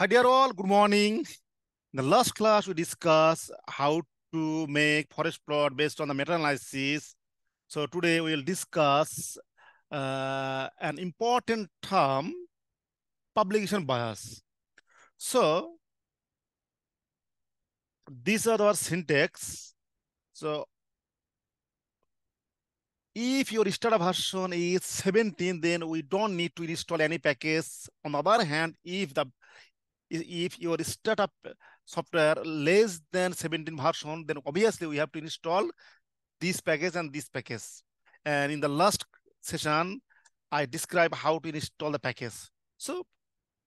Hi dear all, good morning. In the last class, we discussed how to make forest plot based on the meta-analysis. So today we will discuss uh, an important term, publication bias. So these are our syntax. So if your Stata version is 17, then we don't need to install any package. On the other hand, if the if your Stata software less than 17 version, then obviously we have to install this package and this package. And in the last session, I described how to install the package. So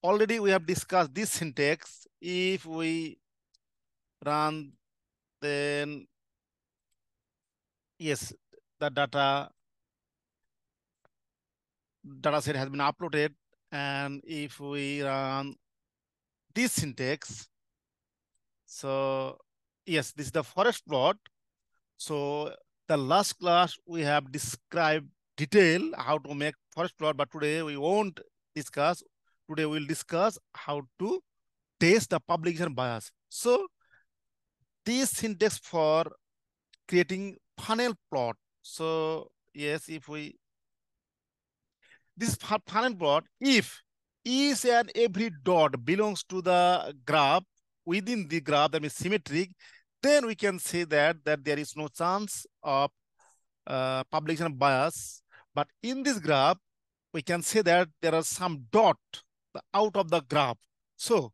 already we have discussed this syntax. If we run, then yes, the data data set has been uploaded. And if we run this syntax. So yes, this is the forest plot. So the last class we have described detail how to make forest plot, but today we won't discuss. Today we'll discuss how to test the publication bias. So this syntax for creating funnel plot. So yes, if we this funnel plot, if each and every dot belongs to the graph within the graph that is symmetric, then we can say that, that there is no chance of uh, publication bias. But in this graph, we can say that there are some dot out of the graph. So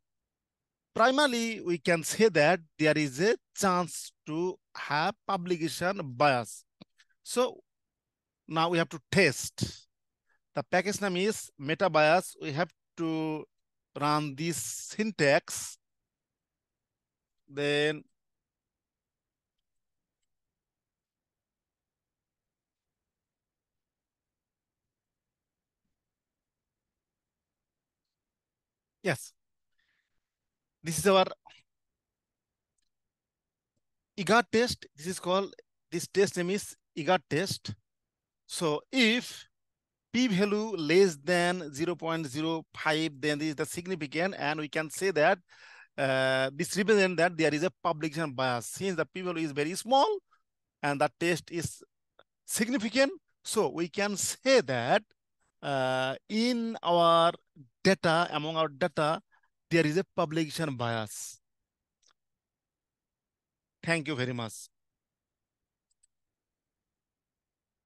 primarily, we can say that there is a chance to have publication bias. So now we have to test. The package name is metabias. We have to run this syntax, then yes, this is our Egger test. This is called, this test name is Egger test. So if p-value less than 0 0.05, then this is the significant, and we can say that uh, this represents that there is a publication bias. Since the p-value is very small and the test is significant, so we can say that uh, in our data, among our data, there is a publication bias. Thank you very much.